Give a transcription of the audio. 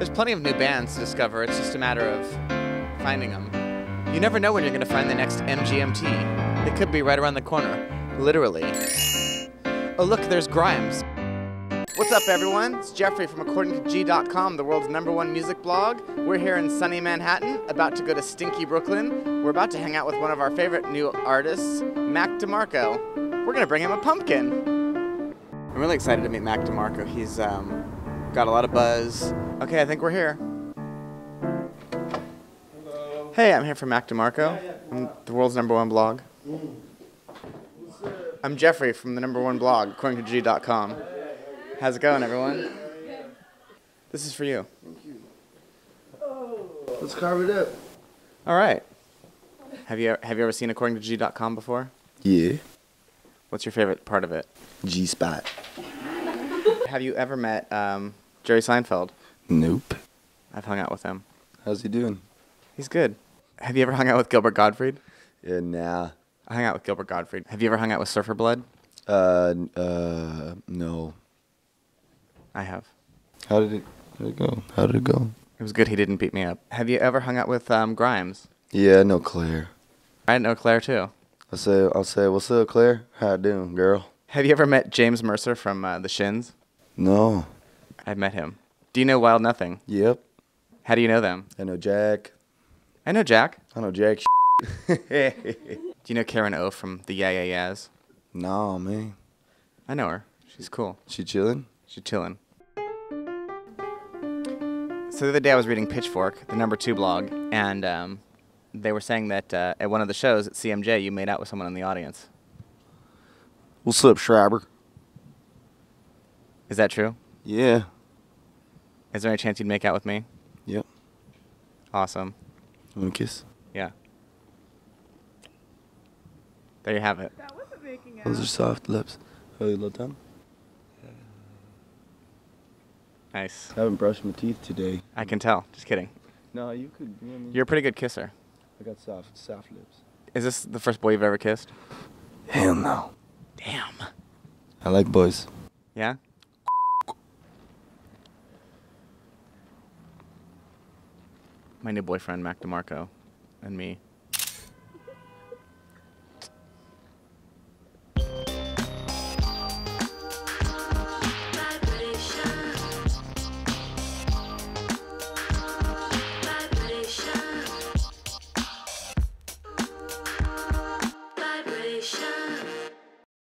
There's plenty of new bands to discover. It's just a matter of finding them. You never know when you're going to find the next MGMT. It could be right around the corner, literally. Oh, look, there's Grimes. What's up, everyone? It's Jeffrey from AccordingToG.com, the world's number one music blog. We're here in sunny Manhattan, about to go to stinky Brooklyn. We're about to hang out with one of our favorite new artists, Mac DeMarco. We're going to bring him a pumpkin. I'm really excited to meet Mac DeMarco. He's um, got a lot of buzz. Okay, I think we're here. Hey, I'm here for Mac DeMarco. I'm the world's number one blog. I'm Jeffrey from the number one blog, according to G.com. How's it going, everyone? This is for you. Let's carve it up. All right. Have you have you ever seen according to G.com before? Yeah. What's your favorite part of it? G spot. Have you ever met um, Jerry Seinfeld? Nope. I've hung out with him. How's he doing? He's good. Have you ever hung out with Gilbert Gottfried? Yeah, nah. I hung out with Gilbert Gottfried. Have you ever hung out with Surfer Blood? Uh, uh, no. I have. How did it, how did it go? How did it go? It was good he didn't beat me up. Have you ever hung out with um, Grimes? Yeah, I know Claire. I know Claire too. I'll say, I'll say, what's up, Claire? How you doing, girl? Have you ever met James Mercer from uh, The Shins? No. I've met him. Do you know Wild Nothing? Yep. How do you know them? I know Jack. I know Jack. I know Jack. Do you know Karen O from the Yeah Yeah Yeahs? nah, man. I know her. She's cool. She chilling? She chilling. So the other day I was reading Pitchfork, the number two blog, and um, they were saying that uh, at one of the shows at CMJ you made out with someone in the audience. What's up, Schreiber? Is that true? Yeah. Is there any chance you'd make out with me? Yep. Awesome. You want a kiss? Yeah. There you have it. That wasn't making out. Those are soft lips. Oh, you little tongue? Nice. I haven't brushed my teeth today. I can tell. Just kidding. No, you could. You know I mean? You're a pretty good kisser. I got soft, soft lips. Is this the first boy you've ever kissed? Hell no. Damn. I like boys. Yeah? My new boyfriend, Mac DeMarco, and me